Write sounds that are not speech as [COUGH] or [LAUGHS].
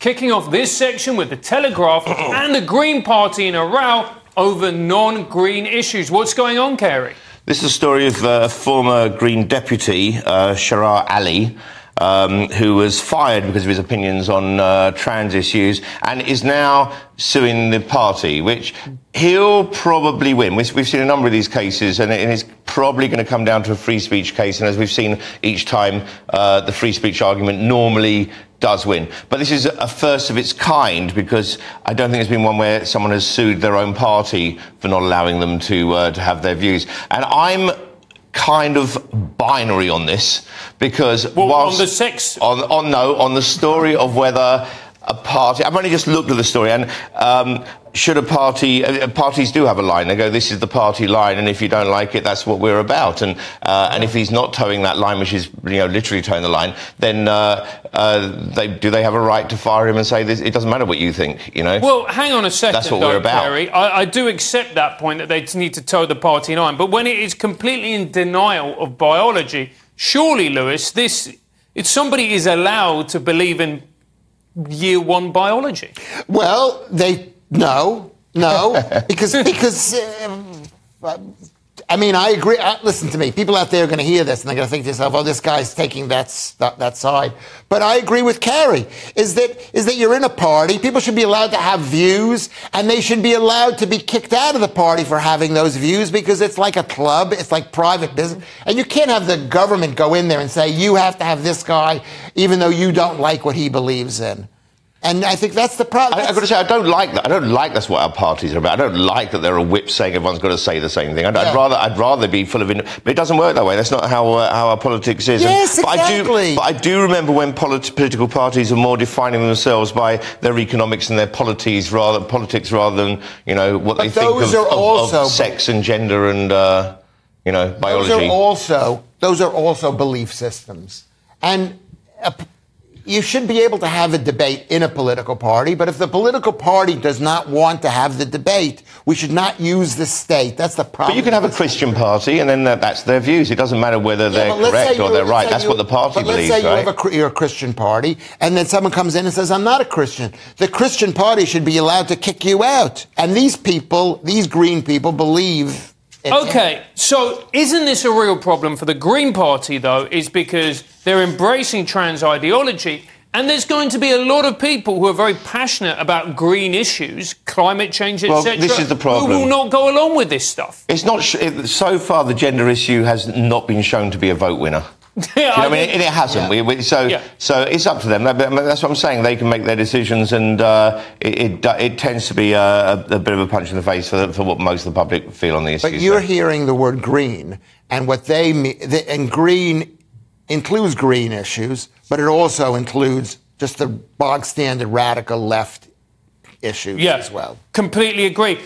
kicking off this section with the Telegraph [CLEARS THROAT] and the Green Party in a row over non green issues. What's going on, Kerry? This is a story of uh, former Green deputy, uh, Shahrar Ali. Um, who was fired because of his opinions on uh, trans issues and is now suing the party, which he'll probably win. We've, we've seen a number of these cases, and, and it's probably going to come down to a free speech case. And as we've seen each time, uh, the free speech argument normally does win. But this is a first of its kind because I don't think there's been one where someone has sued their own party for not allowing them to uh, to have their views. And I'm kind of binary on this because well, whilst on the sex on on no on the story of whether a party. I've only just looked at the story, and um, should a party uh, parties do have a line? They go, "This is the party line," and if you don't like it, that's what we're about. And uh, and if he's not towing that line, which is you know literally towing the line, then uh, uh they do they have a right to fire him and say this? It doesn't matter what you think, you know? Well, hang on a second. That's what though, we're about. Kerry. I, I do accept that point that they need to tow the party line, but when it is completely in denial of biology, surely, Lewis, this. If somebody is allowed to believe in year one biology? Well, they no, no, [LAUGHS] because because. Uh, I mean, I agree. Uh, listen to me. People out there are going to hear this and they're going to think to themselves, "Oh, this guy's taking that, that that side." But I agree with Kerry. Is that is that you're in a party? People should be allowed to have views, and they should be allowed to be kicked out of the party for having those views because it's like a club. It's like private business, and you can't have the government go in there and say you have to have this guy, even though you don't like what he believes in. And I think that's the problem. I, have got to say, I don't like that. I don't like that's what our parties are about. I don't like that there are whips saying everyone's got to say the same thing. I'd. I'd rather, I'd rather be full of. In, but it doesn't work that way. That's not how uh, how our politics is. Yes, and, exactly. But I do, but I do remember when polit- political parties are more defining themselves by their economics and their polities rather politics rather than you know what but they think of, of, also, of, sex and gender and uh, you know biology. Those are also those are also belief systems and. Uh, you should be able to have a debate in a political party, but if the political party does not want to have the debate, we should not use the state. That's the problem. But you can have a Christian party, and then that's their views. It doesn't matter whether yeah, they're correct or they're right. That's you, what the party but believes, let's say right? You have a, you're a Christian party, and then someone comes in and says, "I'm not a Christian." The Christian party should be allowed to kick you out. And these people, these green people, believe Okay, so isn't this a real problem for the Green Party, though? Is because they're embracing trans ideology. And there's going to be a lot of people who are very passionate about green issues, climate change, etc. well. This is the problem. Who will not go along with this stuff? It's not. It, so far, the gender issue has not been shown to be a vote winner. [LAUGHS] yeah, I, I mean, it, it hasn't. Yeah. We, we, so, yeah. so it's up to them. That's what I'm saying. They can make their decisions, and uh, it, it, it, tends to be a, a, bit of a punch in the face for, for what most of the public feel on the issue. But you're hearing the word green, and what they mean, and green includes green issues, but it also includes just the bog standard radical left issues yeah, as well. Completely agree.